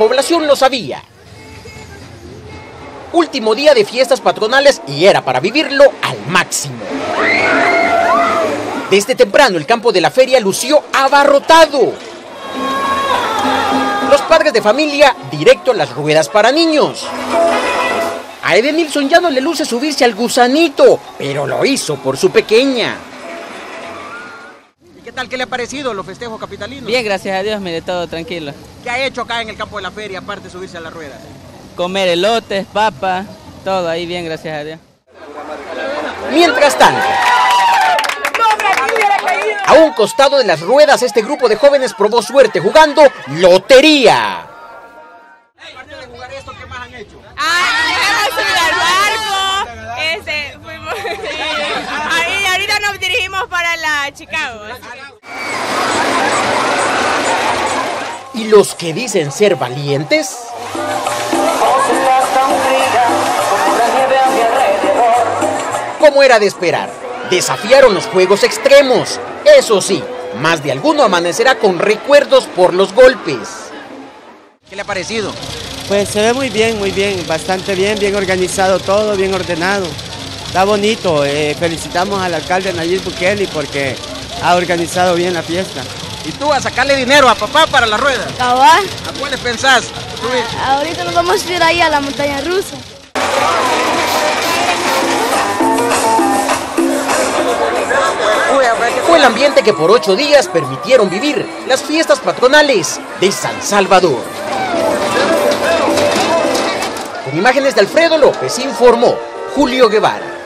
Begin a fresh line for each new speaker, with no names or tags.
población lo sabía. Último día de fiestas patronales y era para vivirlo al máximo. Desde temprano el campo de la feria lució abarrotado. Los padres de familia directo a las ruedas para niños. A Edenilson ya no le luce subirse al gusanito, pero lo hizo por su pequeña.
¿Y qué tal? ¿Qué le ha parecido los festejos capitalinos?
Bien, gracias a Dios, mire, todo tranquilo.
¿Qué ha hecho acá en el campo de la feria aparte de subirse a las ruedas?
Comer elotes, papas, todo ahí bien, gracias a Dios.
Mientras tanto, a un costado de las ruedas este grupo de jóvenes probó suerte jugando lotería.
Aparte de jugar esto, ¿qué más han hecho?
Ah, hemos subido al barco. Este, fuimos. Ahí, ahorita nos dirigimos para la Chicago.
¿Y los que dicen ser valientes? Como era de esperar, desafiaron los juegos extremos. Eso sí, más de alguno amanecerá con recuerdos por los golpes.
¿Qué le ha parecido?
Pues se ve muy bien, muy bien, bastante bien, bien organizado todo, bien ordenado. Está bonito, eh, felicitamos al alcalde Nayib Bukele porque ha organizado bien la fiesta.
¿Y tú a sacarle dinero a papá para la rueda?
Cabal,
¿A cuáles pensás?
ahorita nos vamos a ir ahí a la montaña rusa.
Fue el ambiente que por ocho días permitieron vivir las fiestas patronales de San Salvador. Con imágenes de Alfredo López informó Julio Guevara.